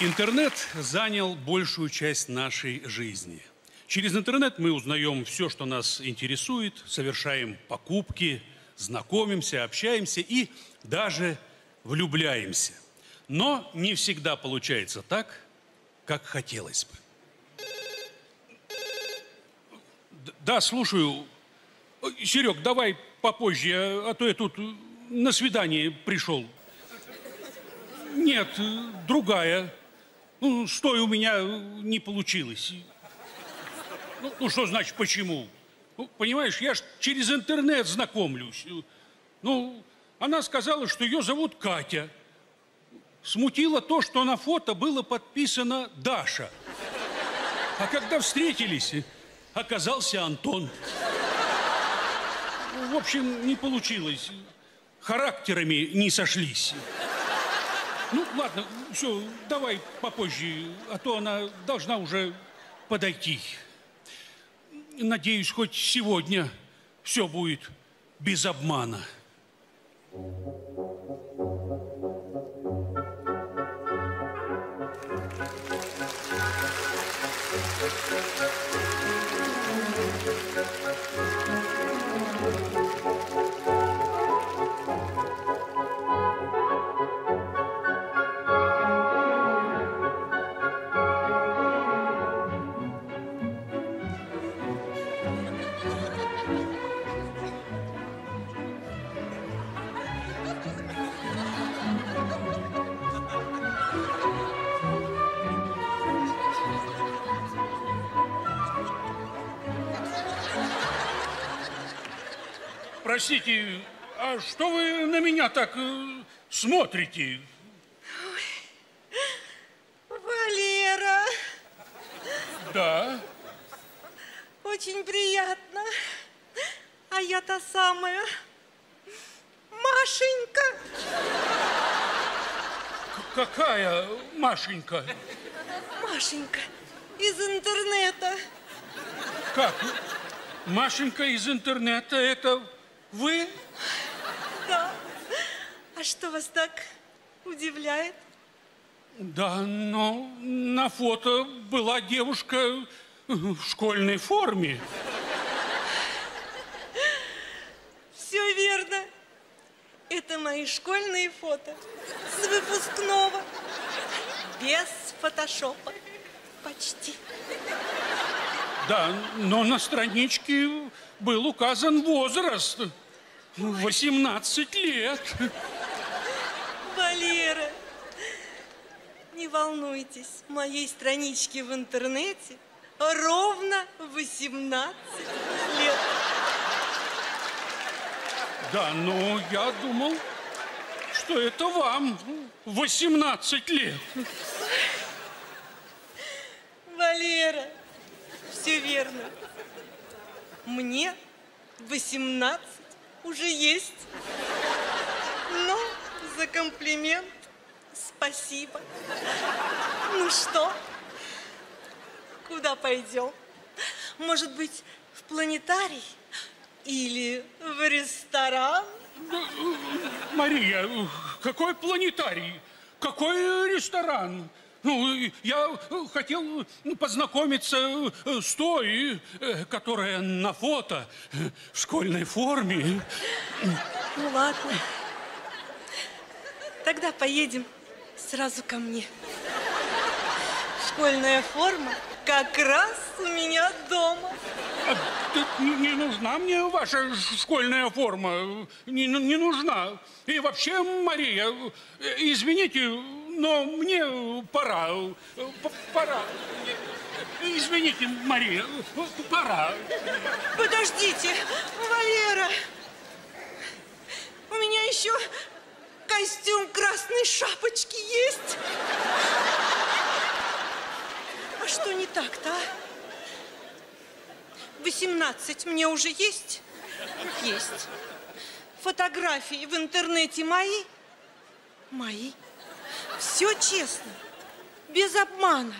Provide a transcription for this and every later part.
Интернет занял большую часть нашей жизни. Через интернет мы узнаем все, что нас интересует, совершаем покупки, знакомимся, общаемся и даже влюбляемся. Но не всегда получается так, как хотелось бы. Да, слушаю. Серег, давай попозже, а а то я тут на свидание пришел. Нет, другая. Ну, что и у меня не получилось. Ну, ну, что значит почему? Ну, понимаешь, я ж через интернет знакомлюсь. Ну, она сказала, что ее зовут Катя. Смутило то, что на фото было подписано Даша. А когда встретились, оказался Антон. В общем, не получилось. Характерами не сошлись. Ну, ладно, все, давай попозже, а то она должна уже подойти. Надеюсь, хоть сегодня все будет без обмана. Простите, а что вы на меня так э, смотрите? Валера, Да, очень приятно. А я та самая Машенька. какая Машенька? Машенька из интернета. Как? Машенька из интернета, это вы? Да. А что вас так удивляет? Да, но на фото была девушка в школьной форме. Все верно. Это мои школьные фото с выпускного. Без фотошопа. Почти. Да, но на страничке был указан возраст. 18 лет. Валера, не волнуйтесь, моей страничке в интернете ровно 18 лет. Да, но я думал, что это вам 18 лет. Валера, все верно. Мне 18 уже есть. Но за комплимент спасибо. Ну что, куда пойдем? Может быть, в планетарий? Или в ресторан? Мария, какой планетарий? Какой ресторан? Ну, я хотел познакомиться с той, э, которая на фото в школьной форме. Ну ладно. Тогда поедем сразу ко мне. Школьная форма как раз у меня дома. А, Не нужна мне ваша школьная форма. Не, не нужна. И вообще, Мария, э, извините, но мне пора. П- Пора. Извините, Мария, пора. Подождите, Валера. У меня еще костюм красной шапочки есть. А что не так-то, а? 18 мне уже есть? Есть. Фотографии в интернете мои? Мои. Все честно, без обмана.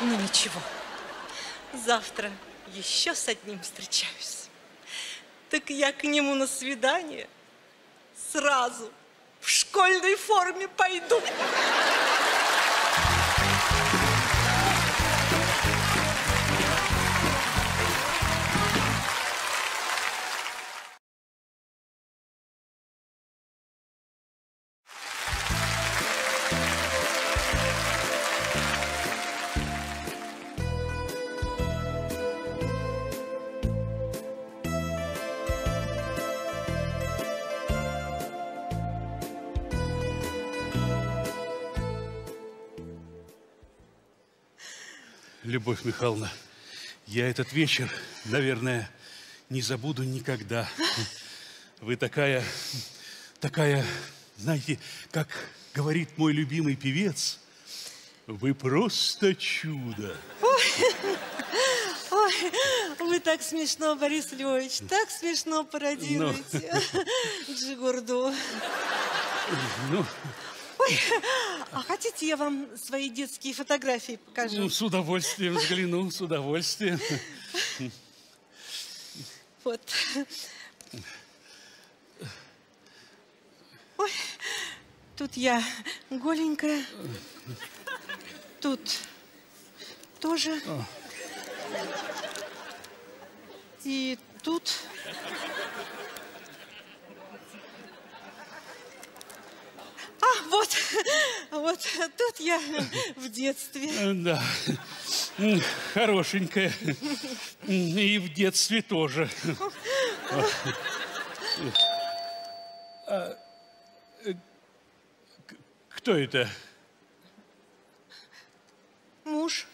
Ну ничего. Завтра еще с одним встречаюсь. Так я к нему на свидание сразу в школьной форме пойду. Любовь Михайловна, я этот вечер, наверное, не забуду никогда. Вы такая, такая, знаете, как говорит мой любимый певец, вы просто чудо. Ой, вы так смешно, Борис Львович, так смешно пародируете. Джигурду. Ну, А хотите, я вам свои детские фотографии покажу? ну, с удовольствием взгляну, с удовольствием. Вот. Ой, тут я голенькая. Тут тоже. И тут. А, вот, вот тут я в детстве. Да, М, хорошенькая. И в детстве тоже. А, э, Кто это? Муж.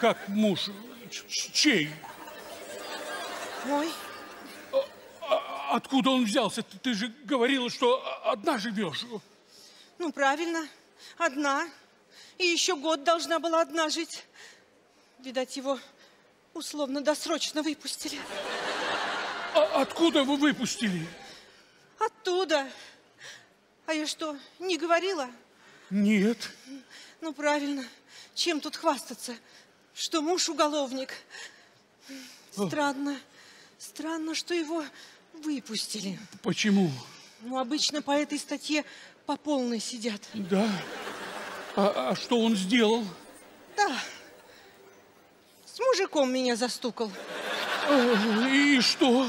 Как муж? Чей? Мой. Откуда он взялся? Ты, ты же говорила, что одна живешь. Ну, правильно. Одна. И еще год должна была одна жить. Видать, его условно-досрочно выпустили. А откуда вы выпустили? Оттуда. А я что, не говорила? Нет. Ну, правильно. Чем тут хвастаться? Что муж уголовник. Странно. Странно, что его выпустили. Почему? Ну, обычно по этой статье по полной сидят. Да. А, а что он сделал? Да. С мужиком меня застукал. Э, И что?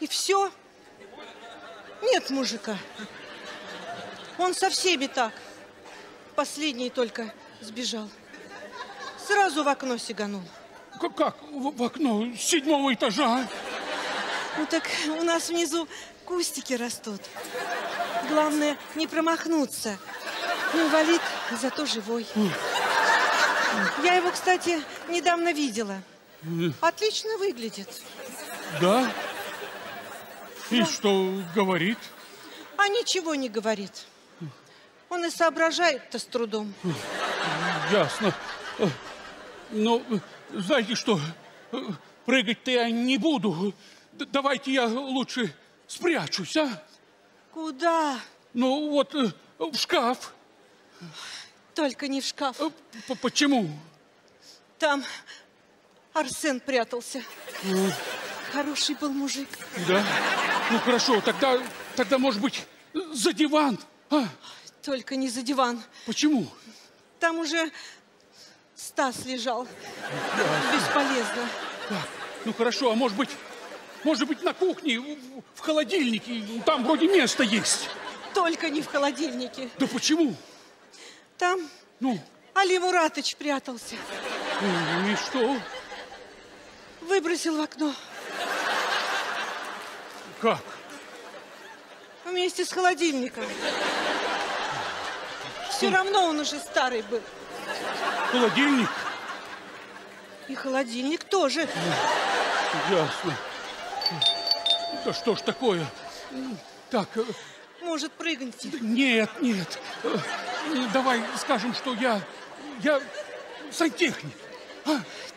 И все. Нет мужика. Он со всеми так. Последний только сбежал. Сразу в окно сиганул. К- Как в, в окно с седьмого этажа? Ну так у нас внизу кустики растут. Главное, не промахнуться. Инвалид, зато живой. Я его, кстати, недавно видела. Отлично выглядит. Да. И что говорит? А ничего не говорит. Он и соображает-то с трудом. Ясно. Э, Ну, знаете что? Прыгать-то я не буду. Давайте я лучше спрячусь, а? Куда? Ну, вот э, в шкаф. Только не в шкаф. Э, п- Почему? Там Арсен прятался. Хороший был мужик. Да? Ну, хорошо, тогда, тогда, может быть, за диван. А? Только не за диван. Почему? Там уже Стас лежал. Бесполезно. Так, ну хорошо, а может быть, может быть, на кухне, в, в холодильнике, там вроде место есть. Только не в холодильнике. Да почему? Там Ну, Али Муратыч прятался. ну и что? Выбросил в окно. Как? Вместе с холодильником. Все равно он уже старый был. Холодильник? И холодильник тоже. Ясно. Да что ж такое? Так, э, Может прыгнуть. нет, нет. Э, Давай скажем, что я, я сантехник.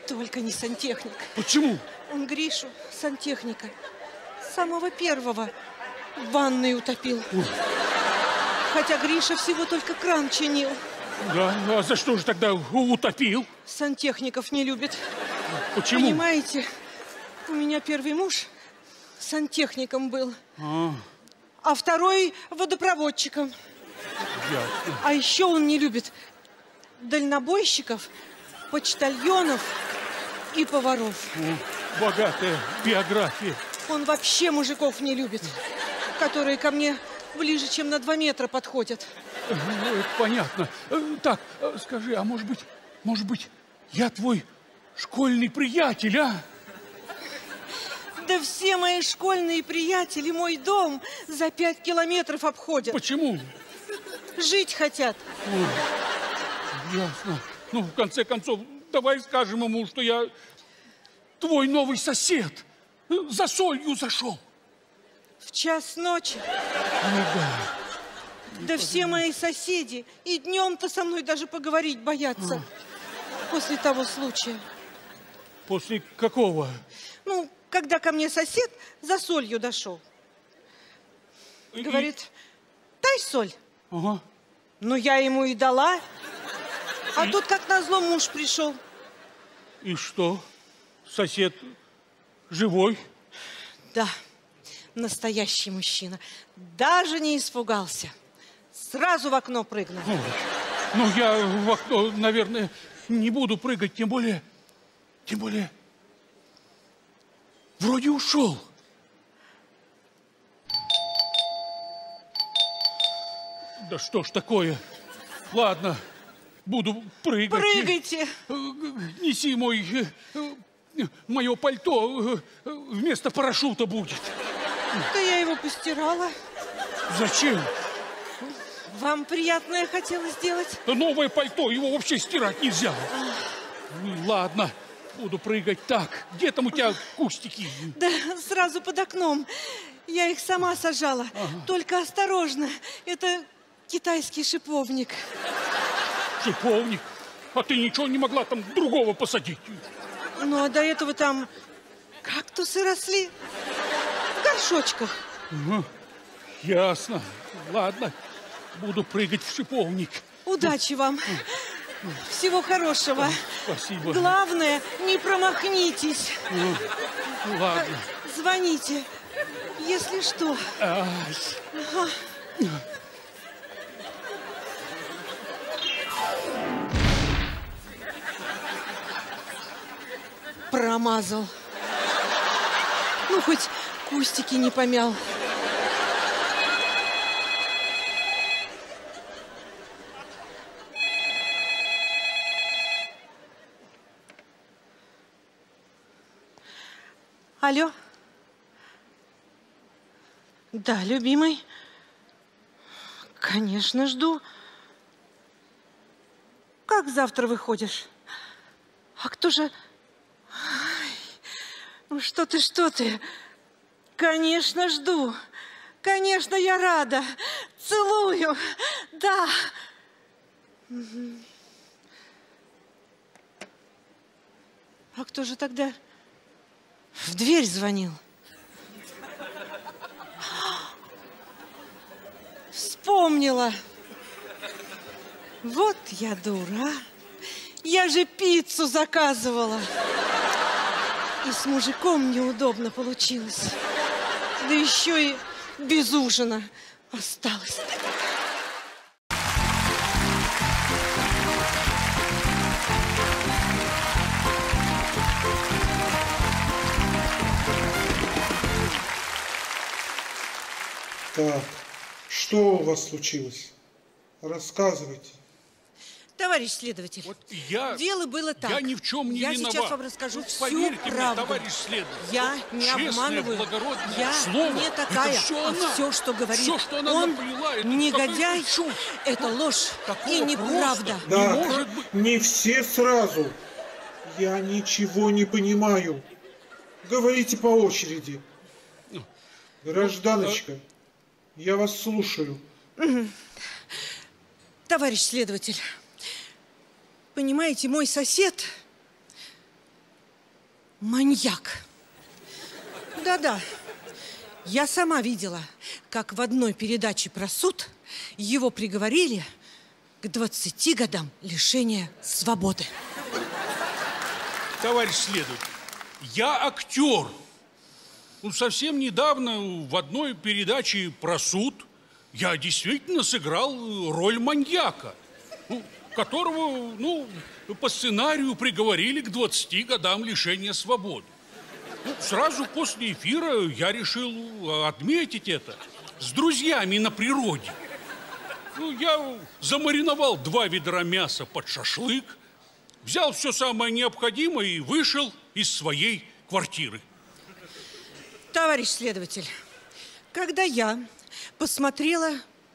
Только не сантехник. Почему? Он Гришу, сантехника, самого первого в ванной утопил. Хотя Гриша всего только кран чинил. Да, а за что же тогда утопил? Сантехников не любит. Почему? Понимаете, у меня первый муж сантехником был, А, а второй водопроводчиком. ясно. А еще он не любит дальнобойщиков, почтальонов и поваров. О, богатая биография. Он вообще мужиков не любит, которые ко мне ближе, чем на два метра подходят. Ну, это понятно. Э, Так, э, скажи, а может быть, может быть, я твой школьный приятель, а? Да все мои школьные приятели мой дом за пять километров обходят. Почему? Жить хотят. Ясно. Ну, в конце концов, давай скажем ему, что я твой новый сосед. За солью зашел. В час ночи. Ну да. Да все мои соседи и днем-то со мной даже поговорить боятся. После того случая. После какого? Ну, когда ко мне сосед за солью дошел. И- Говорит, дай соль. Ага. Ну, я ему и дала. А тут, как назло, муж пришел. И что? Сосед живой? Да, настоящий мужчина. Даже не испугался. Сразу в окно прыгнул. Ой, Ну, я в окно, наверное, не буду прыгать, тем более, тем более, вроде ушел. Да что ж такое? Ладно, буду прыгать. Прыгайте. Э, Неси мой, э, э, мое пальто, вместо парашюта будет. Да я его постирала. Зачем? Вам приятное хотела сделать? Да новое пальто, его вообще стирать нельзя. Ну, Ладно, буду прыгать так. Где там у тебя кустики? Да, сразу под окном. Я их сама сажала. Только осторожно. Это китайский шиповник. Шиповник. А ты ничего не могла там другого посадить? Ну, а до этого там кактусы росли. В горшочках. Ясно. Ладно, буду прыгать в шиповник. Удачи вам. Всего хорошего. Спасибо. Главное, не промахнитесь. Ладно. Звоните, если что. Ай. Промазал. Ну, хоть кустики не помял. Алло? Да, любимый. Конечно, жду. Как завтра выходишь? А кто же... Ну что ты, что ты? Конечно, жду. Конечно, я рада. Целую. Да. А кто же тогда в дверь звонил? Вспомнила. Вот я дура. Я же пиццу заказывала. И с мужиком неудобно получилось. Да еще и без ужина осталось. Так, что у вас случилось? Рассказывайте. Товарищ следователь, Вот я... дело было так. Я ни в чем не Я виноват. сейчас вам расскажу Вот всю поверьте мне, правду. товарищ следователь. Я не Честное, обманываю. благородное Я слово. не такая. Это все а она. все, что говорит Все, что она он, наплела, это негодяй, это ложь Такого и неправда. Да, Не может быть. не все сразу. Я ничего не понимаю. Говорите по очереди. Гражданочка, я вас слушаю. Товарищ следователь, понимаете, мой сосед маньяк. Да-да. Я сама видела, как в одной передаче про суд его приговорили к 20 годам лишения свободы. Товарищ следователь, я актер. Ну, совсем недавно в одной передаче про суд я действительно сыграл роль маньяка, ну, которого, ну, по сценарию приговорили к 20 годам лишения свободы. Ну, сразу после эфира я решил отметить это с друзьями на природе. Ну, я замариновал два ведра мяса под шашлык, взял все самое необходимое и вышел из своей квартиры. Товарищ следователь, когда я посмотрела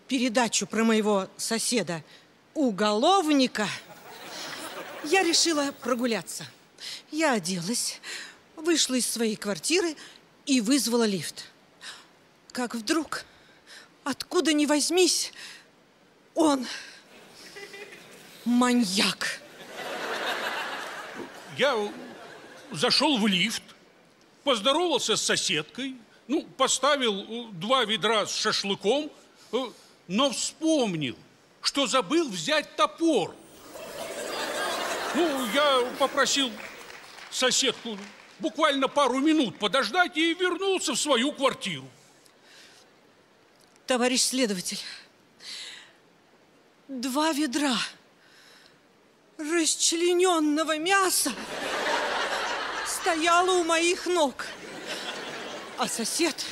передачу про моего соседа уголовника, я решила прогуляться. Я оделась, вышла из своей квартиры и вызвала лифт. Как вдруг, откуда ни возьмись, он маньяк. Я зашел в лифт, поздоровался с соседкой, ну, поставил э, два ведра с шашлыком, э, но вспомнил, что забыл взять топор. Ну, я попросил соседку буквально пару минут подождать и вернулся в свою квартиру. Товарищ следователь, два ведра расчлененного мяса стояло у моих ног. А сосед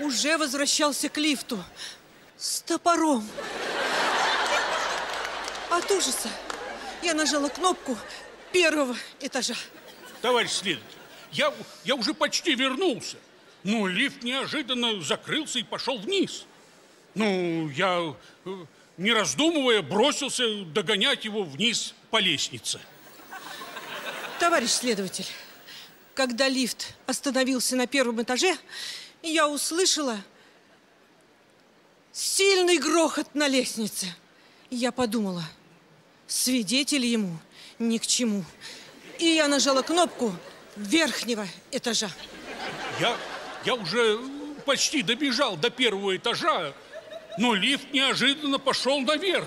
уже возвращался к лифту с топором. От ужаса я нажала кнопку первого этажа. Товарищ следователь, я, я уже почти вернулся. Но лифт неожиданно закрылся и пошел вниз. Ну, я, э, не раздумывая, бросился догонять его вниз по лестнице. Товарищ следователь, когда лифт остановился на первом этаже, я услышала сильный грохот на лестнице. Я подумала, свидетель ему ни к чему. И я нажала кнопку верхнего этажа. Я, я уже почти добежал до первого этажа, но лифт неожиданно пошел наверх.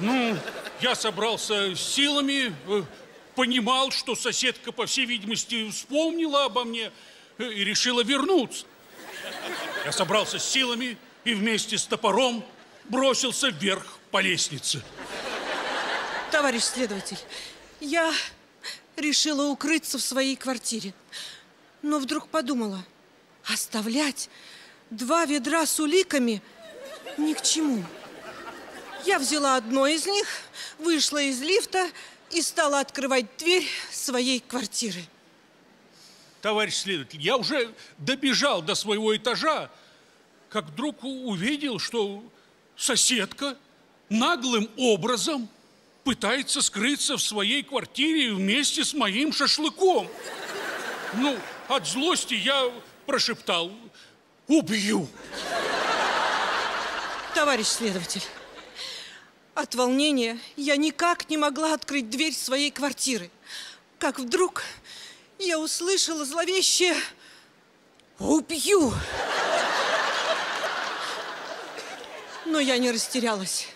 Ну, я собрался силами, э, понимал, что соседка, по всей видимости, вспомнила обо мне э, и решила вернуться. Я собрался с силами и вместе с топором бросился вверх по лестнице. Товарищ следователь, я решила укрыться в своей квартире. Но вдруг подумала, оставлять два ведра с уликами – ни к чему. Я взяла одно из них, вышла из лифта и стала открывать дверь своей квартиры. Товарищ следователь, я уже добежал до своего этажа, как вдруг увидел, что соседка наглым образом пытается скрыться в своей квартире вместе с моим шашлыком. Ну, от злости я прошептал «Убью!» Товарищ следователь, от волнения я никак не могла открыть дверь своей квартиры. Как вдруг я услышала зловещее «Убью!». Но я не растерялась.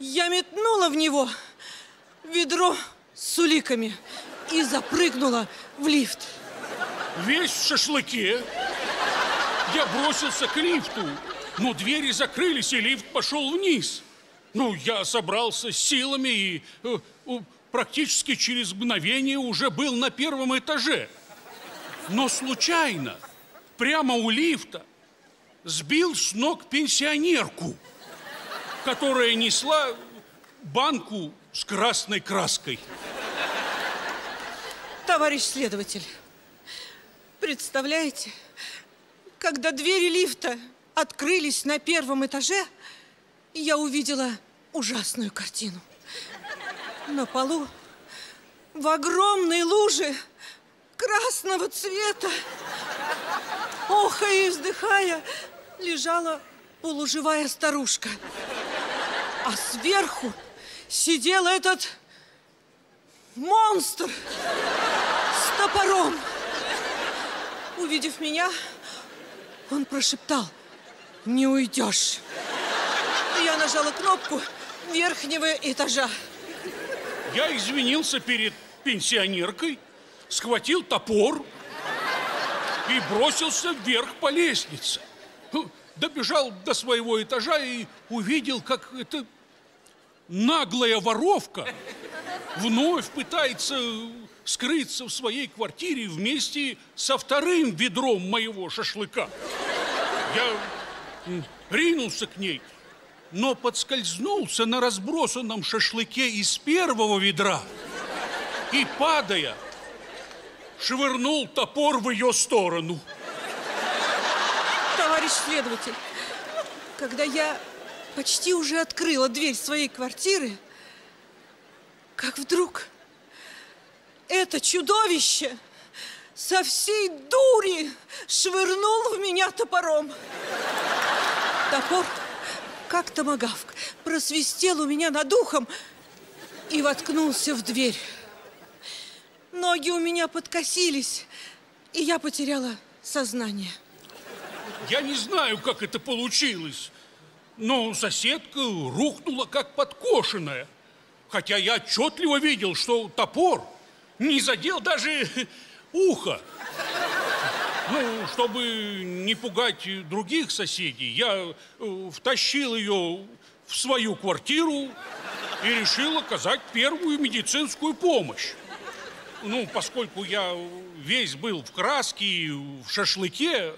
Я метнула в него ведро с уликами и запрыгнула в лифт. Весь в шашлыке. Я бросился к лифту. Но двери закрылись, и лифт пошел вниз. Ну, я собрался силами и э, практически через мгновение уже был на первом этаже. Но случайно, прямо у лифта, сбил с ног пенсионерку, которая несла банку с красной краской. Товарищ следователь, представляете, когда двери лифта открылись на первом этаже, я увидела ужасную картину. На полу в огромной луже красного цвета, охая и вздыхая, лежала полуживая старушка. А сверху сидел этот монстр с топором. Увидев меня, он прошептал – не уйдешь. Я нажала кнопку верхнего этажа. Я извинился перед пенсионеркой, схватил топор и бросился вверх по лестнице. Хм, Добежал до своего этажа и увидел, как это наглая воровка вновь пытается скрыться в своей квартире вместе со вторым ведром моего шашлыка. Я ринулся к ней, но подскользнулся на разбросанном шашлыке из первого ведра и, падая, швырнул топор в ее сторону. Товарищ следователь, когда я почти уже открыла дверь своей квартиры, как вдруг это чудовище со всей дури швырнул в меня топором. Топор, как томагавк, просвистел у меня над ухом и воткнулся в дверь. Ноги у меня подкосились, и я потеряла сознание. Я не знаю, как это получилось, но соседка рухнула как подкошенная. Хотя я отчетливо видел, что топор не задел даже ухо. Ну, чтобы не пугать других соседей, я э, втащил ее в свою квартиру и решил оказать первую медицинскую помощь. Ну, поскольку я весь был в краске в шашлыке,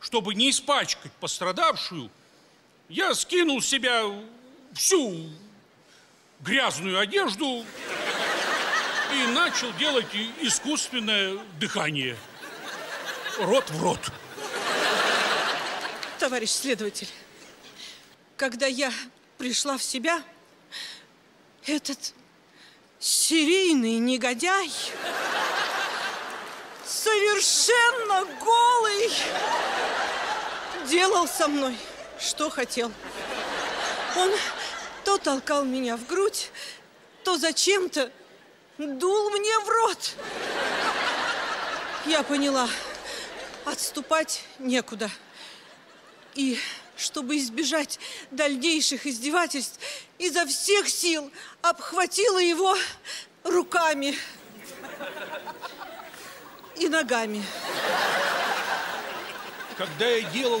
чтобы не испачкать пострадавшую, я скинул с себя всю грязную одежду и начал делать искусственное дыхание. Рот в рот. Товарищ следователь, когда я пришла в себя, этот серийный негодяй совершенно голый делал со мной, что хотел. Он то толкал меня в грудь, то зачем-то дул мне в рот. Я поняла, отступать некуда. И чтобы избежать дальнейших издевательств, изо всех сил обхватила его руками и ногами. Когда я делал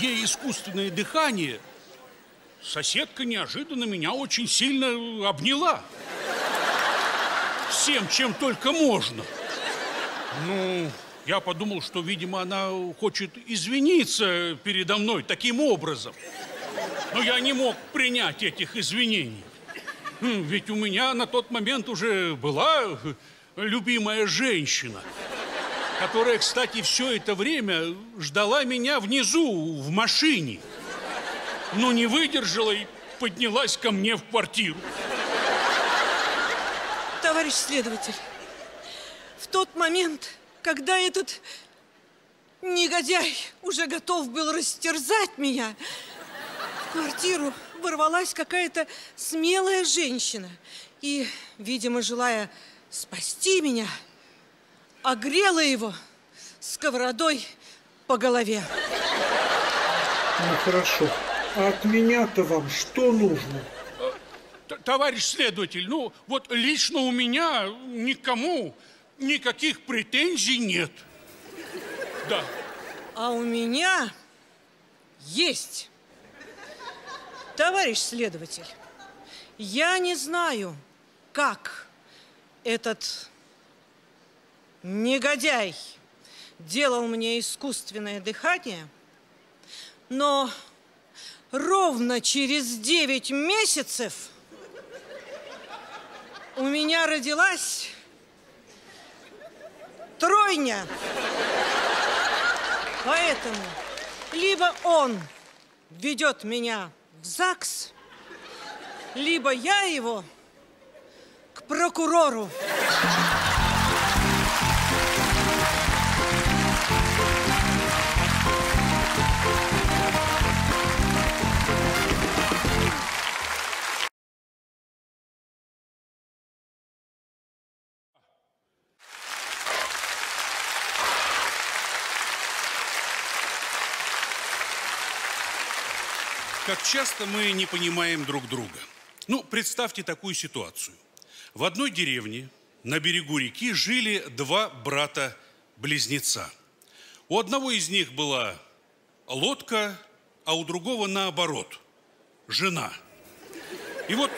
ей искусственное дыхание, соседка неожиданно меня очень сильно обняла. Всем, чем только можно. Ну, я подумал, что, видимо, она хочет извиниться передо мной таким образом. Но я не мог принять этих извинений. М, Ведь у меня на тот момент уже была любимая женщина, которая, кстати, все это время ждала меня внизу, в машине. Но не выдержала и поднялась ко мне в квартиру. Товарищ следователь, в тот момент, когда этот негодяй уже готов был растерзать меня, в квартиру ворвалась какая-то смелая женщина и, видимо, желая спасти меня, огрела его сковородой по голове. Ну хорошо. А от меня-то вам что нужно? Т- Товарищ следователь, ну вот лично у меня никому никаких претензий нет. Да. А у меня есть. Товарищ следователь, я не знаю, как этот негодяй делал мне искусственное дыхание, но ровно через 9 месяцев у меня родилась тройня. Поэтому либо он ведет меня в ЗАГС, либо я его к прокурору. Как часто мы не понимаем друг друга. Ну, представьте такую ситуацию. В одной деревне на берегу реки жили два брата-близнеца. У одного из них была лодка, а у другого наоборот, жена. И вот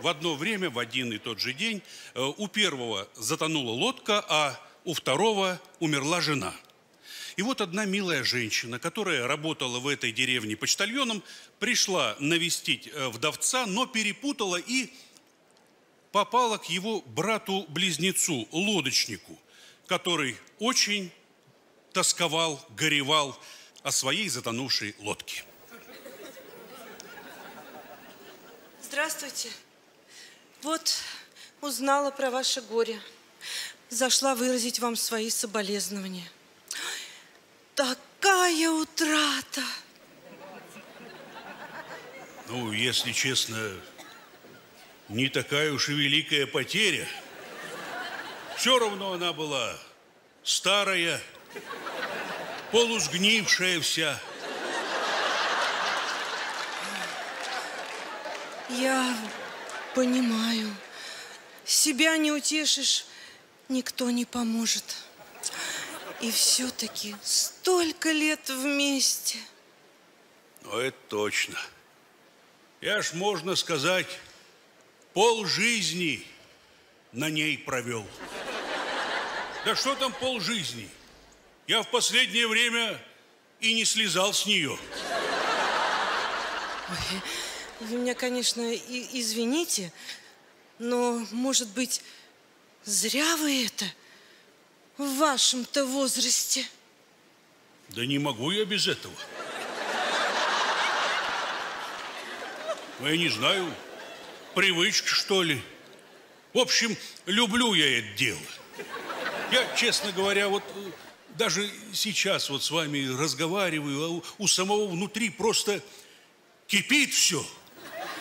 в одно время, в один и тот же день, э, у первого затонула лодка, а у второго умерла жена. И вот одна милая женщина, которая работала в этой деревне почтальоном, пришла навестить э, вдовца, но перепутала и попала к его брату-близнецу, лодочнику, который очень тосковал, горевал о своей затонувшей лодке. Здравствуйте. Вот узнала про ваше горе. Зашла выразить вам свои соболезнования. Такая утрата! Ну, если честно, не такая уж и великая потеря. Все равно она была старая, полусгнившая вся. Я понимаю. Себя не утешишь, никто не поможет. И все-таки столько лет вместе. Ну, это точно. Я ж, можно сказать, пол жизни на ней провел. Да что там пол жизни? Я в последнее время и не слезал с нее. Ой, вы меня, конечно, и извините, но, может быть, зря вы это в вашем-то возрасте. Да не могу я без этого. Ну, я не знаю, привычка, что ли. В общем, люблю я это дело. Я, честно говоря, вот э, даже сейчас вот с вами разговариваю, а у, у самого внутри просто кипит все.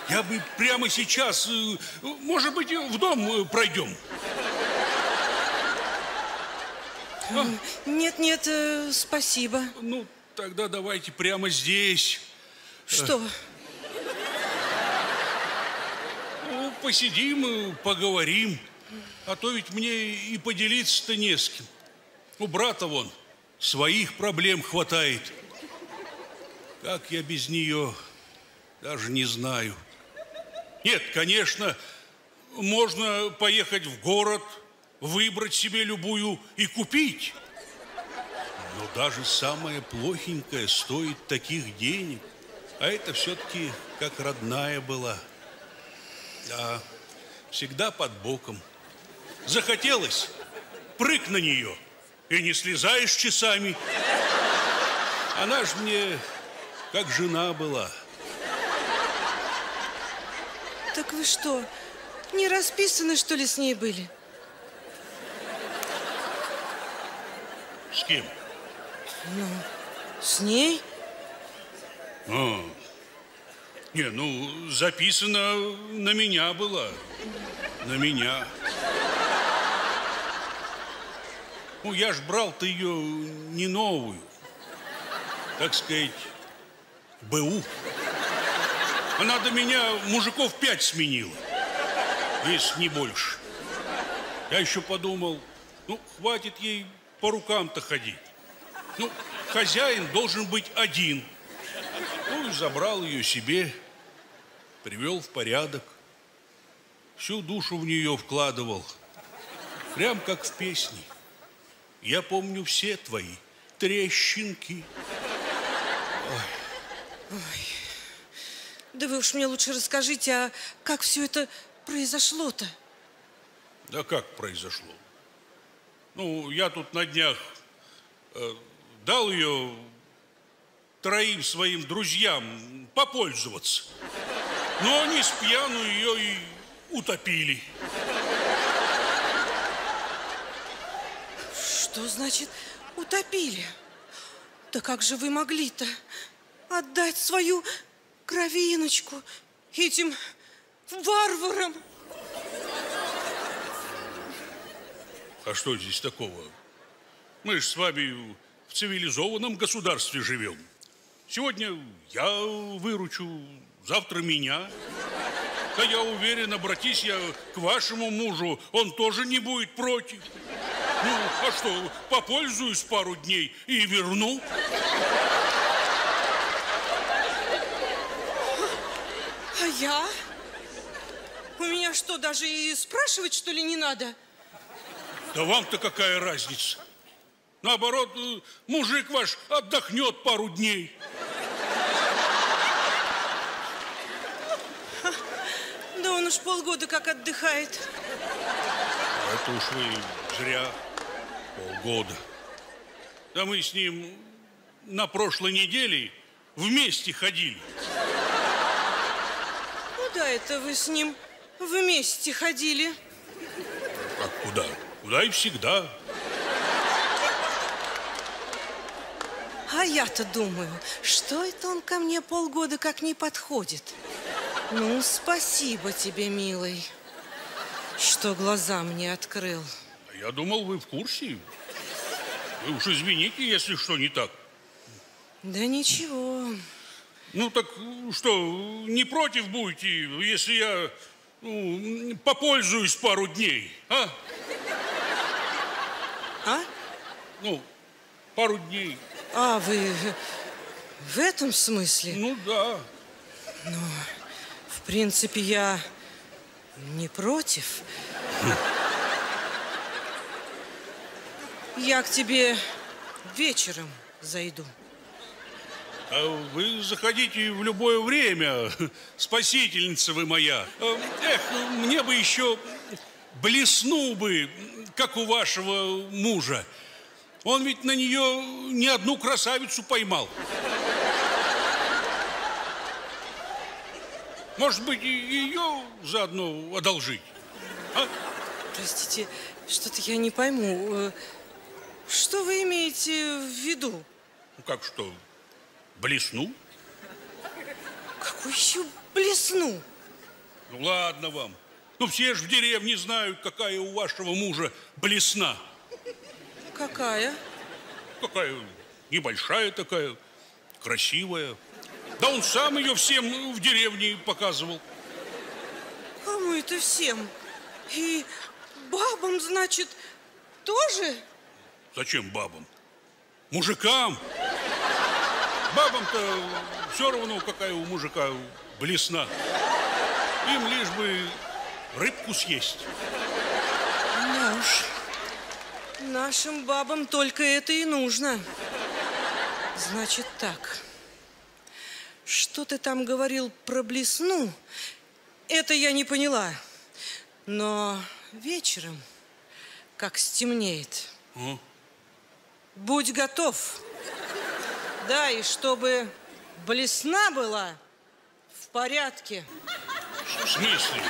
Я бы прямо сейчас, э, может быть, в дом э, пройдем. А? Нет, нет, э, спасибо. Ну, тогда давайте прямо здесь. Что? Ну, посидим, поговорим. А то ведь мне и поделиться-то не с кем. У брата вон своих проблем хватает. Как я без нее, даже не знаю. Нет, конечно, можно поехать в город, выбрать себе любую и купить. Но даже самое плохенькое стоит таких денег. А это все-таки как родная была. Да, всегда под боком. Захотелось, прыг на нее, и не слезаешь часами. Она ж мне как жена была. Так вы что, не расписаны, что ли, с ней были? С кем? Ну, с ней? А, не, ну, записано на меня было. На меня. Ну, я ж брал-то ее не новую. Так сказать, БУ. Она до меня мужиков пять сменила, если не больше. Я еще подумал, ну, хватит ей по рукам-то ходить. Ну, хозяин должен быть один. Ну, и забрал ее себе, привел в порядок. Всю душу в нее вкладывал, прям как в песни. Я помню все твои трещинки. Ой. Ой. Да вы уж мне лучше расскажите, а как все это произошло-то? Да как произошло? Ну, я тут на днях э, дал ее троим своим друзьям попользоваться. Но они с пьяну ее и утопили. Что значит утопили? Да как же вы могли-то отдать свою кровиночку этим варварам. А что здесь такого? Мы же с вами в цивилизованном государстве живем. Сегодня я выручу, завтра меня. Да я уверен, обратись я к вашему мужу, он тоже не будет против. Ну, а что, попользуюсь пару дней и верну? А я? У меня что, даже и спрашивать, что ли, не надо? Да вам-то какая разница? Наоборот, мужик ваш отдохнет пару дней. Да он уж полгода как отдыхает. Это уж вы зря полгода. Да мы с ним на прошлой неделе вместе ходили. Куда это вы с ним вместе ходили? А куда? Куда и всегда. А я-то думаю, что это он ко мне полгода как не подходит. Ну, спасибо тебе, милый, что глаза мне открыл. Я думал, вы в курсе. Вы уж извините, если что не так. Да ничего. Ну так что, не против будете, если я ну, попользуюсь пару дней, а? А? Ну, пару дней. А, вы в этом смысле? Ну да. В принципе, я не против. Я к тебе вечером зайду. А вы заходите в любое время, спасительница вы моя. Эх, мне бы еще блеснул бы, как у вашего мужа. Он ведь на нее не одну красавицу поймал. Может быть, ее заодно одолжить? А? Простите, что-то я не пойму. Э, Что вы имеете в виду? Ну как что, блесну? Какую еще блесну? Ну ладно вам. Ну все ж в деревне знают, какая у вашего мужа блесна. Какая? Какая небольшая такая, красивая. Да он сам ее всем в деревне показывал. Кому это всем? И бабам, значит, тоже? Зачем бабам? Мужикам. Бабам-то все равно, какая у мужика блесна. Им лишь бы рыбку съесть. Да уж. Нашим бабам только это и нужно. Значит так. Что ты там говорил про блесну? Это я не поняла. Но вечером, как стемнеет, А? будь готов. Да, и чтобы блесна была в порядке. В смысле?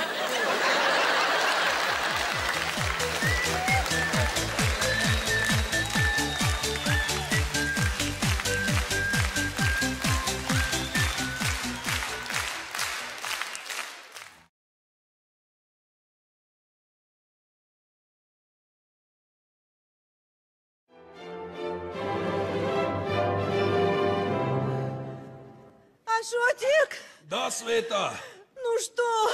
Света, ну что,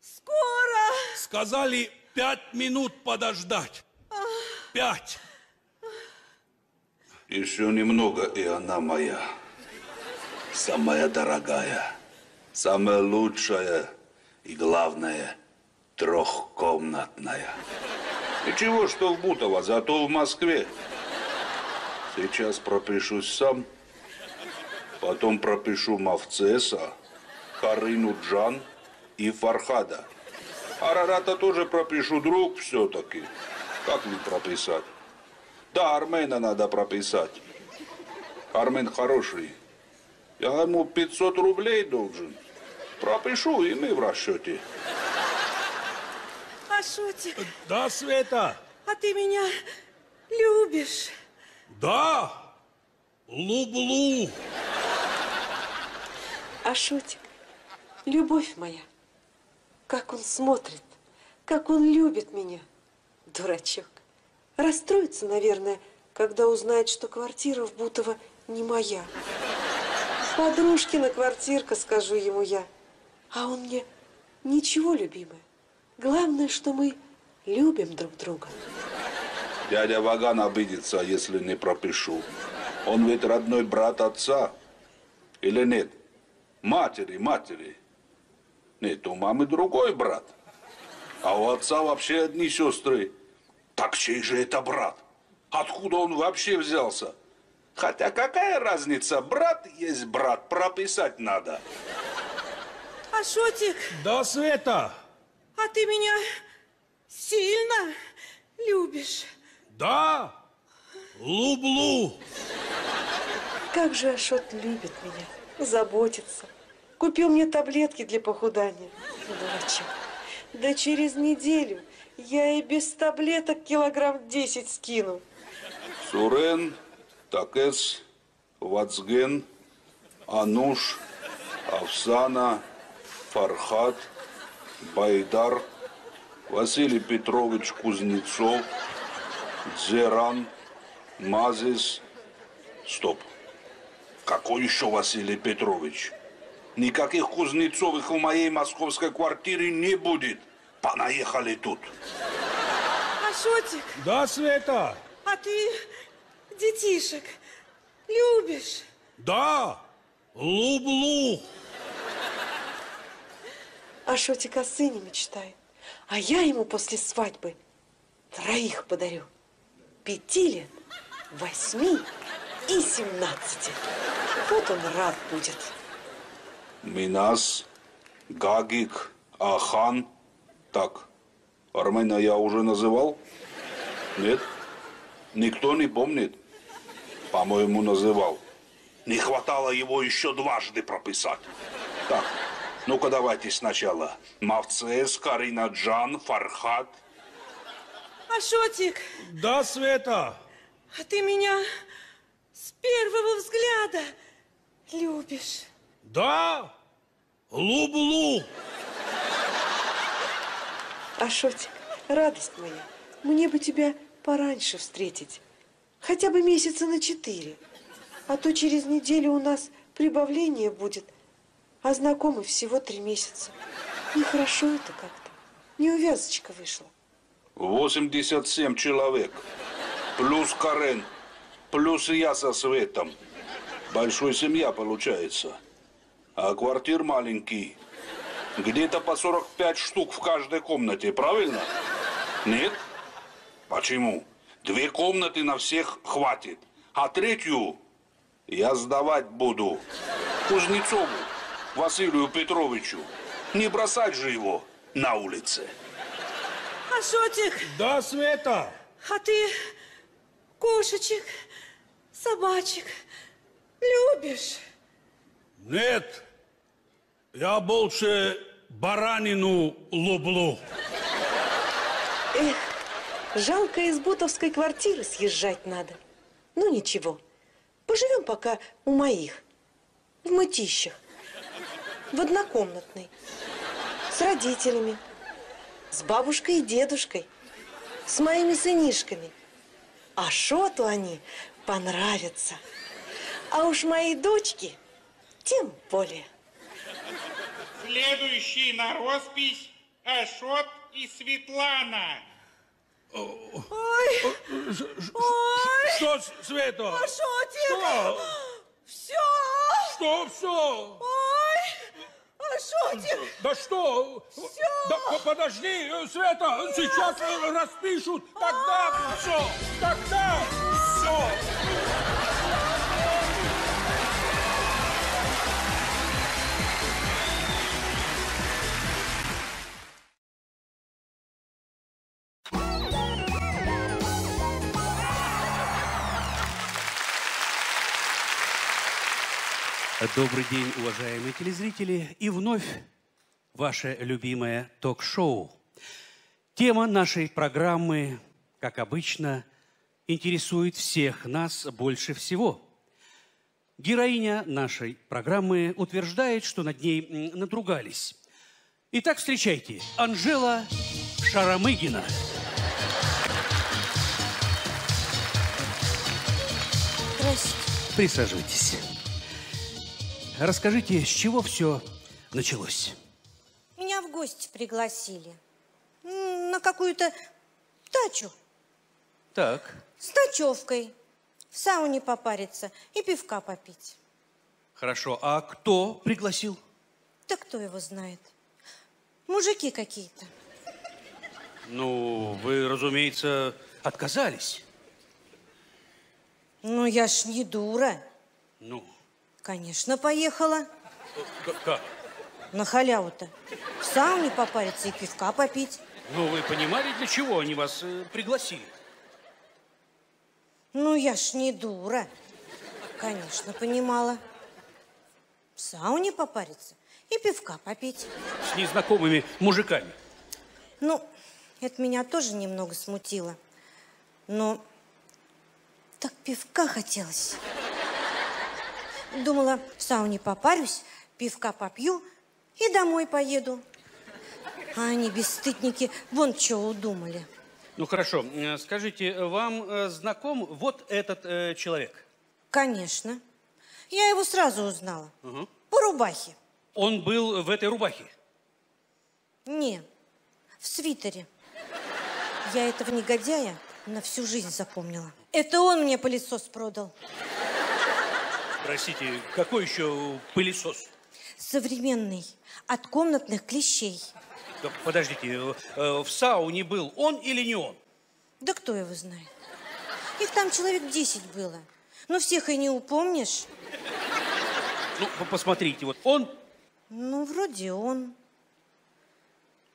скоро? сказали пять минут подождать. Пять. Еще немного, и она моя. Самая дорогая, самая лучшая и, главное, трехкомнатная. Ничего, что в Бутово, зато в Москве. Сейчас пропишусь сам, потом пропишу Мавцеса, Карину Джан и Фархада. Арарата тоже пропишу, друг все-таки. Как не прописать? Да, Армена надо прописать. Армен хороший. Я ему 500 рублей должен. Пропишу, и мы в расчете. Ашотик, Да, Света, а ты меня любишь? да. Люблю. Ашотик, любовь моя, как он смотрит, как он любит меня. Дурачок. Расстроится, наверное, когда узнает, что квартира в Бутово не моя. Подружкина квартирка, скажу ему я. А он мне, ничего, любимая. Главное, что мы любим друг друга. Дядя Ваган обидится, если не пропишу. Он ведь родной брат отца. Или нет? Матери, матери. Нет, у мамы другой брат. А у отца вообще одни сестры. Так чей же это брат? Откуда он вообще взялся? Хотя какая разница? Брат есть брат, прописать надо. Ашотик, Да, Света. а ты меня сильно любишь? Да. Люблю. Как же Ашот любит меня, заботится. Купил мне таблетки для похудания. Дурачок. Да через неделю я и без таблеток килограмм 10 скину. Сурен, Такес, Вацген, Ануш, Овсана, Фархат, Байдар, Василий Петрович Кузнецов, Дзеран, Мазис. Стоп. Какой еще Василий Петрович? Никаких Кузнецовых в моей московской квартире не будет. Понаехали тут. Ашотик, Да, Света. а ты детишек любишь? Да. Люблю. Ашотик о сыне мечтает. А я ему после свадьбы троих подарю. Пяти лет, восьми и семнадцати. Вот он рад будет. Минас, Гагик, Ахан. Так, Армена я уже называл? Нет? Никто не помнит? По-моему, называл. Не хватало его еще дважды прописать. Так, ну-ка давайте сначала. Мавцес, Карина Джан, Фархат. Ашотик, Да, Света. а ты меня с первого взгляда любишь? Да. Люблю. Ашотик, радость моя, мне бы тебя пораньше встретить. Хотя бы месяца на четыре. А то через неделю у нас прибавление будет. А знакомы всего три месяца. Нехорошо это как-то. Неувязочка вышла. 87 человек. Плюс Карен. Плюс я со Светом. Большой семья получается. А квартир маленький. Где-то по 45 штук в каждой комнате, правильно? Нет? Почему? Две комнаты на всех хватит. А третью я сдавать буду. Кузнецову, Василию Петровичу. Не бросать же его на улице. Ашотик, Да, Света. а ты кошечек, собачек любишь? Нет. Я больше баранину люблю. Эх, жалко из бутовской квартиры съезжать надо. Ну ничего, поживем пока у моих, в мытищах, в однокомнатной, с родителями, с бабушкой и дедушкой, с моими сынишками. А Шоту они понравятся. А уж мои дочки тем более. Следующий на роспись Ашот и Светлана. Ой, ой, Что, Света? Ашотик, Что? все, Что все? ой, Ашотик, Да что? Да по- подожди, Света, сейчас э, распишут. Тогда все, тогда все. Добрый день, уважаемые телезрители, и вновь ваше любимое ток-шоу. Тема нашей программы, как обычно, интересует всех нас больше всего. Героиня нашей программы утверждает, что над ней надругались. Итак, встречайте, Анжела Шарамыгина. Присаживайтесь. Расскажите, с чего все началось? Меня в гости пригласили. На какую-то дачу. Так, С ночевкой. В сауне попариться и пивка попить. хорошо. А кто пригласил? Да кто его знает? Мужики какие-то. Ну, вы, разумеется, отказались. Ну, я ж не дура. Ну, Конечно, поехала. к- как? На халяву-то. В сауне попариться и пивка попить. Ну, вы понимали, для чего они вас э, пригласили? Ну, я ж не дура. Конечно, понимала. В сауне попариться и пивка попить. С незнакомыми мужиками. Ну, это меня тоже немного смутило. Но так пивка хотелось. Думала, в сауне попарюсь, пивка попью и домой поеду. А они, бесстыдники, вон что удумали. Ну, хорошо. Э, Скажите, вам э, знаком вот этот э, человек? Конечно. Я его сразу узнала. Мгм. По рубахе. Он был в этой рубахе. Не, в свитере. Я этого негодяя на всю жизнь запомнила. Это он мне пылесос продал. Простите, какой еще пылесос? Современный, от комнатных клещей. Да, Подождите, э, э, в сауне был он или не он? Да кто его знает? Их там человек 10 было. Но всех и не упомнишь. Ну, по- посмотрите, вот он Ну, вроде он.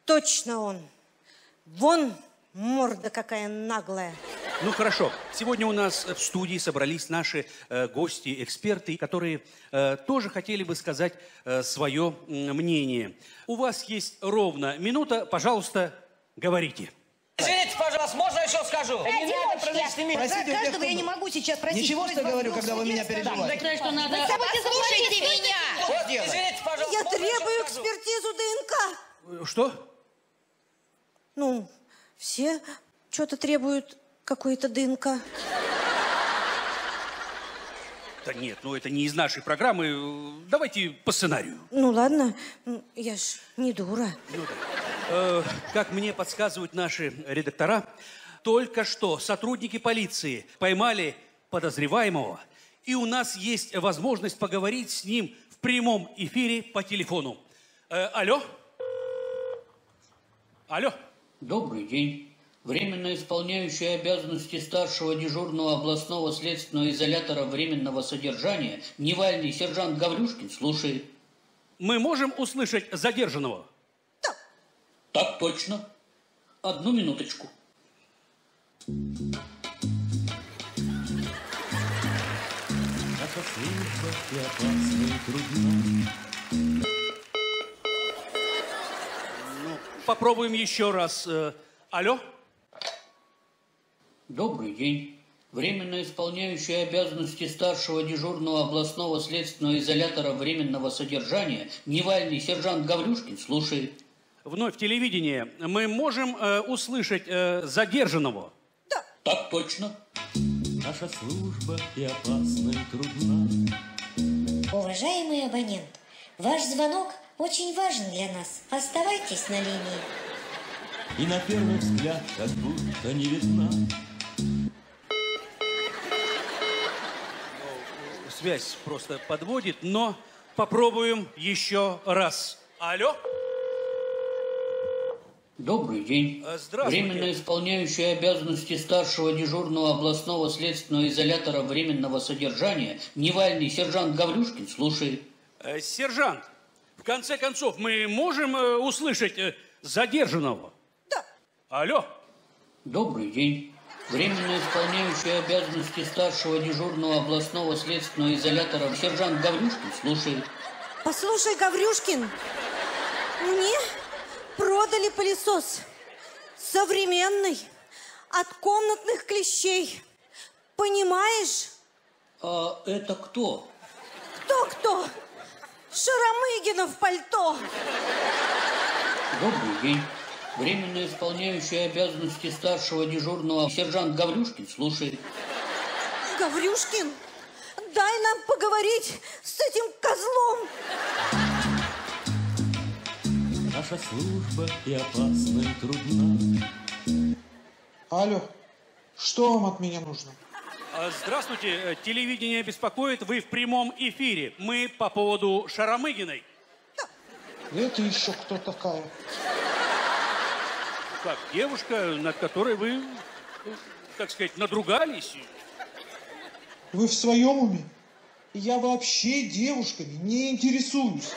Точно он. Вон морда какая наглая. Ну хорошо. Сегодня у нас в студии собрались наши э, гости, эксперты, которые э, тоже хотели бы сказать э, свое м, мнение. У вас есть ровно минута, пожалуйста, говорите. Извините, пожалуйста, можно еще скажу? Не надо про личный мир. Простите, каждого кто я не могу сейчас просить. Ничего, что говорю, когда вы меня перебиваете. Так, что надо... Послушайте меня. Вот, извините, пожалуйста, Я требую экспертизу ДНК. Э, Что? Ну, все что-то требуют какой-то ДНК. Да нет, ну это не из нашей программы. Давайте по сценарию. Ну ладно, я ж не дура. Э, как мне подсказывают наши редактора, только что сотрудники полиции поймали подозреваемого, и у нас есть возможность поговорить с ним в прямом эфире по телефону. Э, алло? Алло? Добрый день. Временно исполняющий обязанности старшего дежурного областного следственного изолятора временного содержания Невальный сержант Гаврюшкин слушает. Мы можем услышать задержанного? Так точно. Одну минуточку. Наша служба и опасна, и трудна. Ну, попробуем еще раз. Э, алло? Добрый день. Временно исполняющий обязанности старшего дежурного областного следственного изолятора временного содержания Невальный сержант Гаврюшкин слушает. Вновь телевидение. Мы можем э, услышать э, задержанного? Так точно. Наша служба и опасна, и трудна. Уважаемый абонент, ваш звонок очень важен для нас. Оставайтесь на линии. И на первый взгляд как будто не видна. Связь просто подводит, но попробуем еще раз. Алло? Добрый день. Э, Здравствуйте. Временно исполняющий обязанности старшего дежурного областного следственного изолятора временного содержания Невальный сержант Гаврюшкин слушает. Э, Сержант, в конце концов, мы можем э, услышать э, задержанного? Да. Алло? Добрый день. Временно исполняющий обязанности старшего дежурного областного следственного изолятора сержант Гаврюшкин слушает. Послушай, Гаврюшкин, мне продали пылесос. Современный, от комнатных клещей. Понимаешь? А это кто? Кто-кто? Шаромыгина в пальто. Добрый день. Временно исполняющий обязанности старшего дежурного сержант Гаврюшкин слушает. Гаврюшкин, дай нам поговорить с этим козлом. Наша служба и опасна, и трудна. Алло, Что вам от меня нужно? А, Здравствуйте, э, телевидение беспокоит, вы в прямом эфире. Мы по поводу Шарамыгиной. Это еще кто такая? Как девушка, над которой вы, так сказать, надругались. Вы в своем уме? Я вообще девушками не интересуюсь.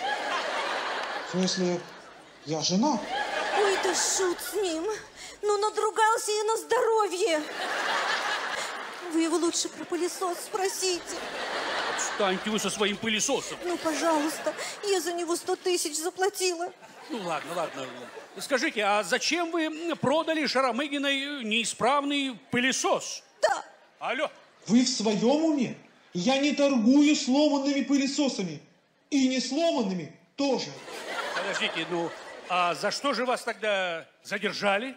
В смысле, я жена. Ой, да шут с ним. Ну, надругался и на здоровье. Вы его лучше про пылесос спросите. Встаньте вы со своим пылесосом. Ну, пожалуйста, я за него сто тысяч заплатила. Ну ладно, ладно. Скажите, а зачем вы продали Шарамыгиной неисправный пылесос? Да. Алло. Вы в своем уме? Я не торгую сломанными пылесосами. И не сломанными тоже. Подождите, ну, а за что же вас тогда задержали?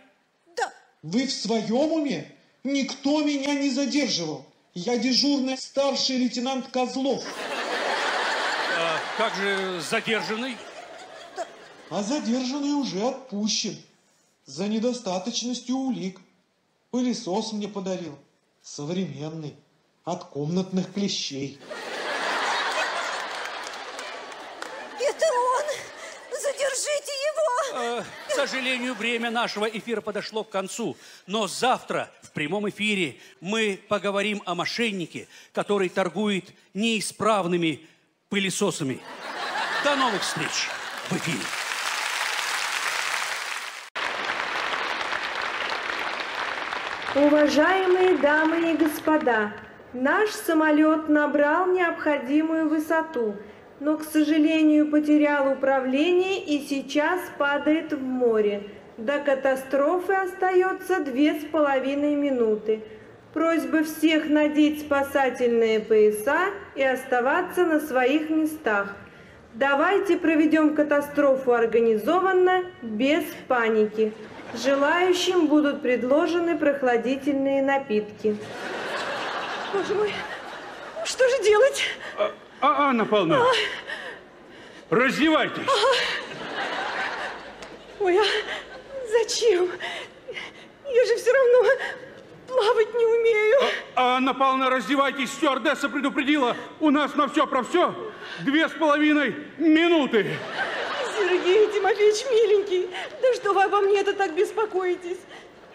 Вы в своем уме? Никто меня не задерживал. Я дежурный старший лейтенант Козлов. А как же задержанный? А задержанный уже отпущен. За недостаточностью улик. Пылесос мне подарил. Современный. От комнатных клещей. Это он! Задержите его! Э, К сожалению, время нашего эфира подошло к концу. Но завтра в прямом эфире мы поговорим о мошеннике, который торгует неисправными пылесосами. До новых встреч в эфире. Уважаемые дамы и господа, наш самолет набрал необходимую высоту, но, к сожалению, потерял управление и сейчас падает в море. До катастрофы остается две с половиной минуты. Просьба всех надеть спасательные пояса и оставаться на своих местах. Давайте проведем катастрофу организованно, без паники. Желающим будут предложены прохладительные напитки. Боже мой, что же делать? А, Анна Павловна, раздевайтесь. Ой, а зачем? Я же все равно плавать не умею. А, Анна Павловна, раздевайтесь, стюардесса предупредила. У нас на все про все две с половиной минуты. Сергей Тимофеевич, миленький, да что вы обо мне это так беспокоитесь?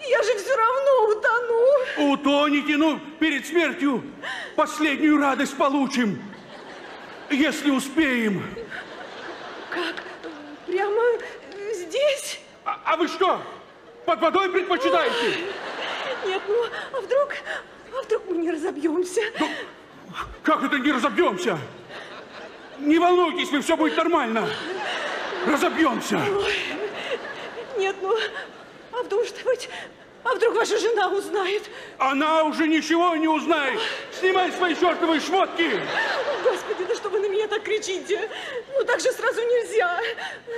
Я же все равно утону. Утоните, ну, перед смертью последнюю радость получим. Если успеем. Как? Прямо здесь? А, а вы что, под водой предпочитаете? Нет, ну, а вдруг, а вдруг мы не разобьемся? Как это не разобьемся? Не волнуйтесь, вы, все будет нормально. Разобьемся. Ой, нет, ну, а вдруг что быть, а вдруг ваша жена узнает? Она уже ничего не узнает. Снимай свои чертовые шмотки. Господи, да что вы на меня так кричите? Ну так же сразу нельзя.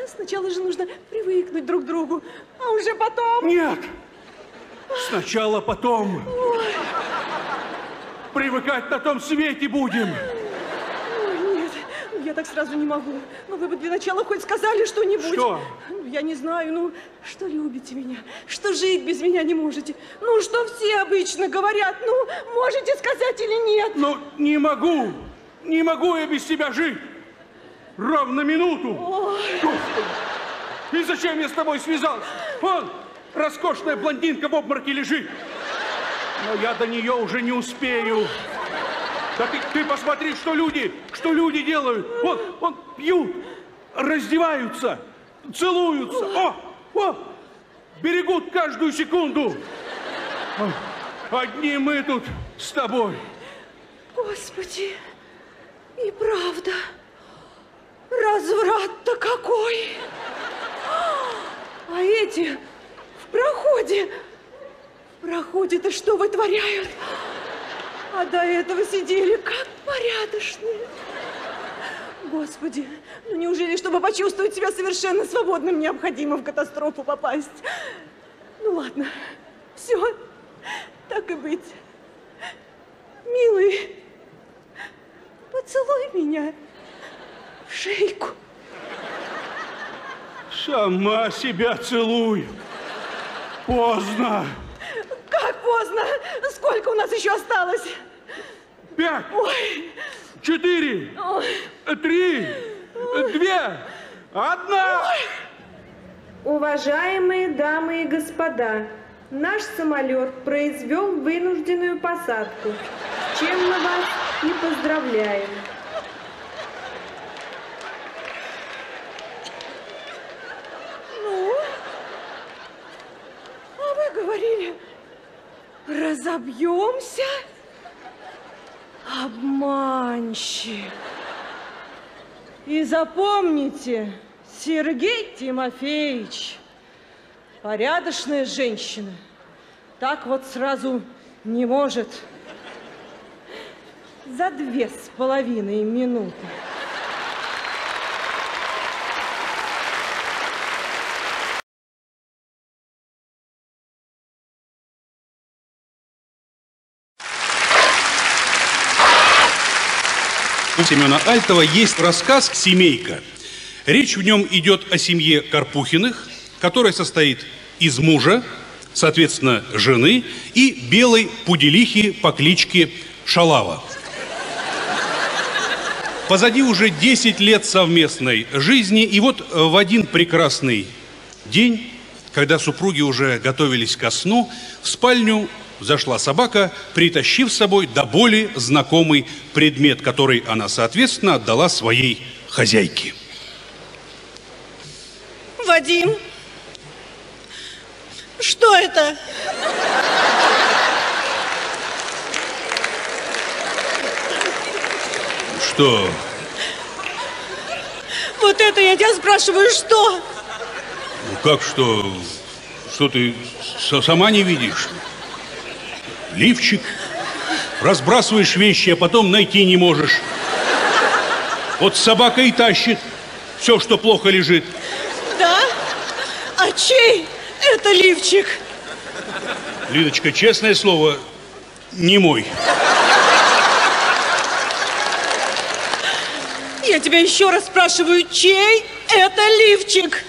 Сначала же нужно привыкнуть друг к другу, а уже потом... Нет, сначала потом. Привыкать на том свете будем. Я так сразу не могу. Ну вы бы для начала хоть сказали что-нибудь. Что? Ну, я не знаю, ну, что любите меня, что жить без меня не можете. Ну, что все обычно говорят, ну, можете сказать или нет? Ну, не могу, не могу я без тебя жить. Ровно минуту. Господи, и зачем я с тобой связался? Вон, роскошная блондинка в обмороке лежит. Но я до нее уже не успею. Да ты, ты посмотри, что люди, что люди делают. Вот, он пьют, раздеваются, целуются. О, о, берегут каждую секунду. Одни мы тут с тобой. Господи, и правда, разврат-то какой! А эти в проходе, в проходе-то что вытворяют? А до этого сидели как порядочные. Господи, ну неужели, чтобы почувствовать себя совершенно свободным, необходимо в катастрофу попасть? Ну ладно, все, так и быть. Милый, поцелуй меня в шейку. Сама себя целуй. Поздно. Как поздно? Сколько у нас еще осталось? Пять, Ой, четыре, ой. три, две, одна. Уважаемые дамы и господа, наш самолет произвел вынужденную посадку, с чем мы вас и поздравляем. Ну, а вы говорили, разобьемся? Обманщик. И запомните, Сергей Тимофеевич, порядочная женщина, так вот сразу не может. За две с половиной минуты. Семена Альтова есть рассказ «Семейка». Речь в нем идет о семье Карпухиных, которая состоит из мужа, соответственно, жены и белой пуделихи по кличке Шалава. Позади уже 10 лет совместной жизни, и вот в один прекрасный день, когда супруги уже готовились ко сну, в спальню зашла собака, притащив с собой до боли знакомый предмет, который она, соответственно, отдала своей хозяйке. Вадим, что это? Что? Вот это я тебя спрашиваю, что? Ну как что? Что ты сама не видишь? Лифчик. Разбрасываешь вещи, а потом найти не можешь. Вот собака и тащит все, что плохо лежит. Да? А чей это лифчик? Лидочка, честное слово, не мой. Я тебя еще раз спрашиваю, чей это лифчик?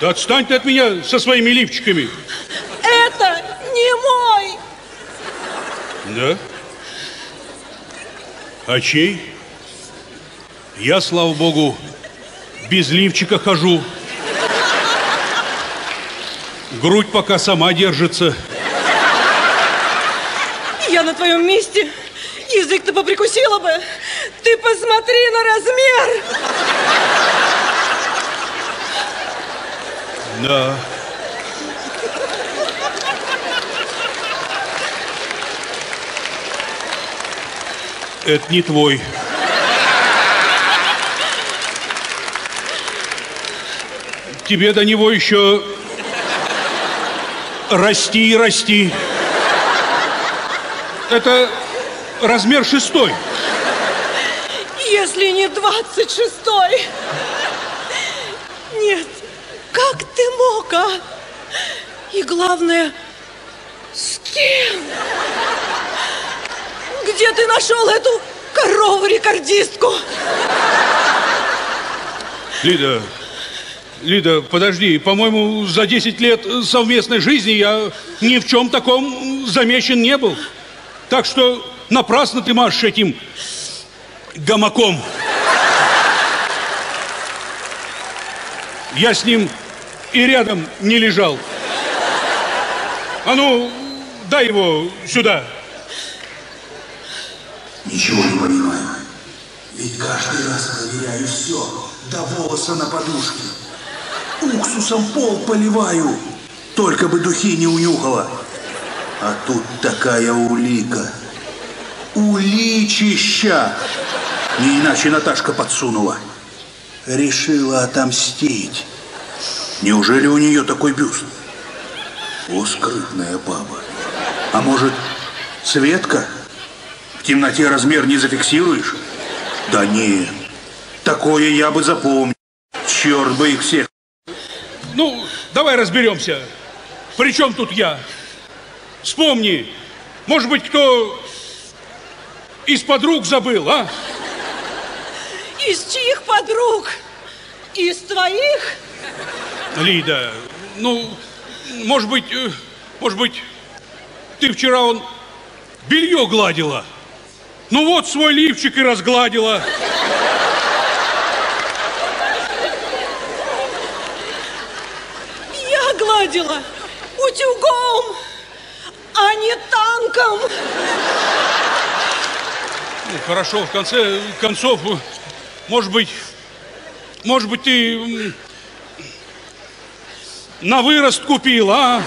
Да отстань ты от меня со своими лифчиками. Это не мой. Да? А чей? Я, слава богу, без лифчика хожу. Грудь пока сама держится. Я на твоем месте язык-то поприкусила бы. Ты посмотри на размер. Да. Это не твой. Тебе до него еще расти и расти. Это размер шестой. Если не двадцать шестой. Нет, как ты мог, а? И главное, с кем? Где ты нашел эту корову-рекордистку? Лида, Лида, подожди, по-моему, за 10 лет совместной жизни я ни в чем таком замечен не был. Так что напрасно ты машешь этим гамаком. Я с ним и рядом не лежал. А ну, дай его сюда. Ничего не понимаю. Ведь каждый раз проверяю все, до волоса на подушке. Уксусом пол поливаю, только бы духи не унюхала. А тут такая улика. Уличища! Не иначе Наташка подсунула. Решила отомстить. Неужели у нее такой бюст? О, скрытная баба. А может, Светка? В темноте размер не зафиксируешь? Да нет. Такое я бы запомнил. Черт бы их всех. Ну, давай разберемся. При чем тут я? Вспомни, может быть, кто из подруг забыл, а? Из чьих подруг? Из твоих? Лида, ну, может быть, э, может быть, ты вчера он белье гладила. Ну вот свой лифчик и разгладила. Я гладила утюгом, а не танком. Ну, хорошо, в конце концов, может быть, может быть, ты на вырост купил, а?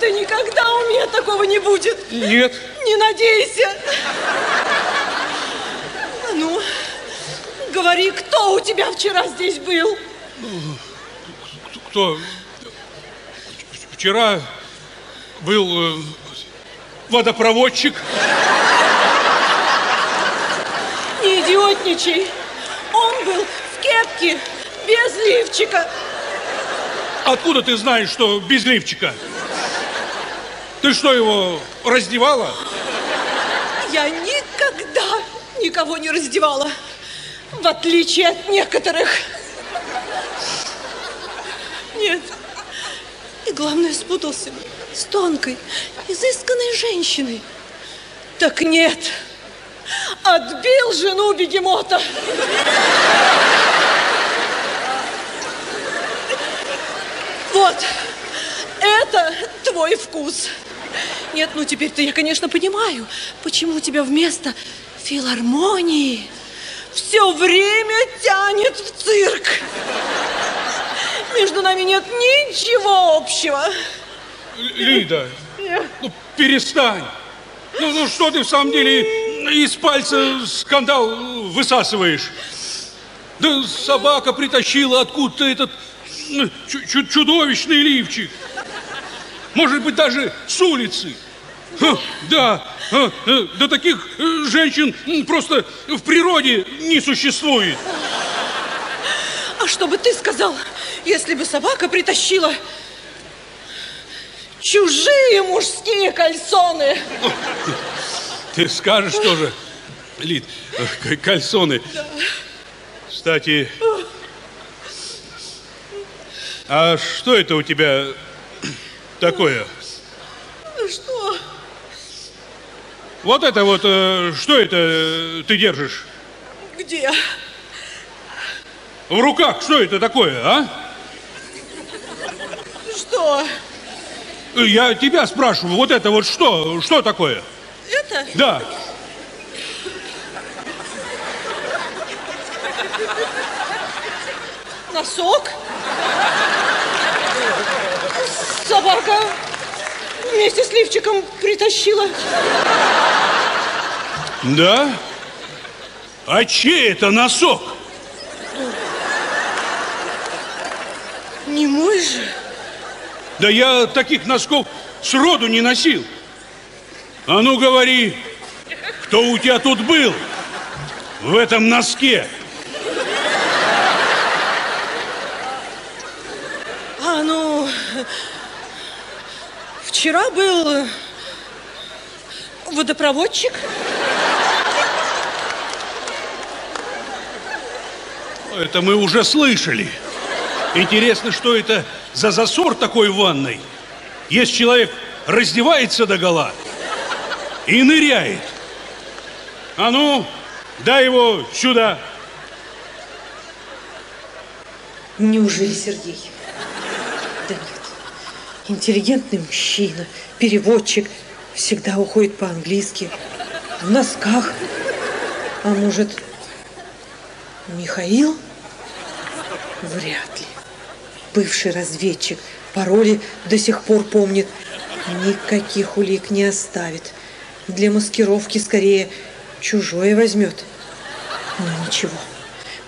Да никогда у меня такого не будет. Нет. Не надейся. Ну, говори, кто у тебя вчера здесь был? Кто? Вчера был э, водопроводчик. Не идиотничай. Он был в кепке, без лифчика. Откуда ты знаешь, что без лифчика? Ты что, его раздевала? Я никогда никого не раздевала. В отличие от некоторых. Нет. И главное, спутался с тонкой, изысканной женщиной. Так нет. Отбил жену бегемота. Вот. Это твой вкус. Нет, ну теперь-то я, конечно, понимаю, почему тебя вместо филармонии все время тянет в цирк. Между нами нет ничего общего. Лида, ну перестань. Ну, ну что ты в самом деле из пальца скандал высасываешь? Да собака притащила откуда-то этот чу- чудовищный лифчик. Может быть, даже с улицы. Да, э, да таких э, женщин просто в природе не существует. А что бы ты сказал, если бы собака притащила чужие мужские кальсоны? Ты скажешь тоже, Лид, э, кальсоны. Кстати, а что это у тебя такое? Что? Вот это вот, э, что это э, ты держишь? Где? В руках, что это такое, а? Что? Я тебя спрашиваю, вот это вот что, что такое? Это? Да. Носок? Собака вместе с лифчиком притащила. Да? А чей это носок? Не мой же. Да я таких носков сроду не носил. А ну говори, кто у тебя тут был в этом носке? А, ну, вчера был водопроводчик. Это мы уже слышали. Интересно, что это за засор такой в ванной? Если человек раздевается до гола и ныряет. А ну, дай его сюда. Неужели Сергей? Интеллигентный мужчина, переводчик, всегда уходит по-английски, в носках. А может, Михаил? Вряд ли. Бывший разведчик, пароли до сих пор помнит. Никаких улик не оставит. Для маскировки скорее чужое возьмет. Ну ничего.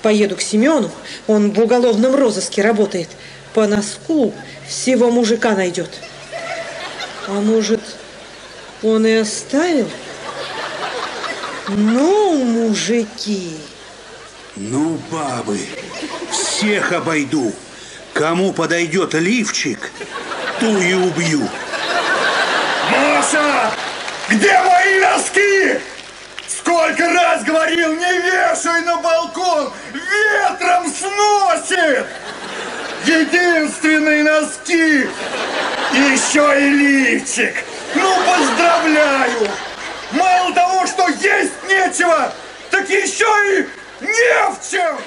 Поеду к Семену, он в уголовном розыске работает. По носку всего мужика найдет. А может, он и оставил? Ну, мужики. Ну, бабы, всех обойду. Кому подойдет лифчик, ту и убью. Маша! Где мои носки? Сколько раз говорил, не вешай на балкон! Ветром сносит! Единственные носки! Еще и лифчик! Ну, поздравляю! Мало того, что есть нечего, так еще и не в чем!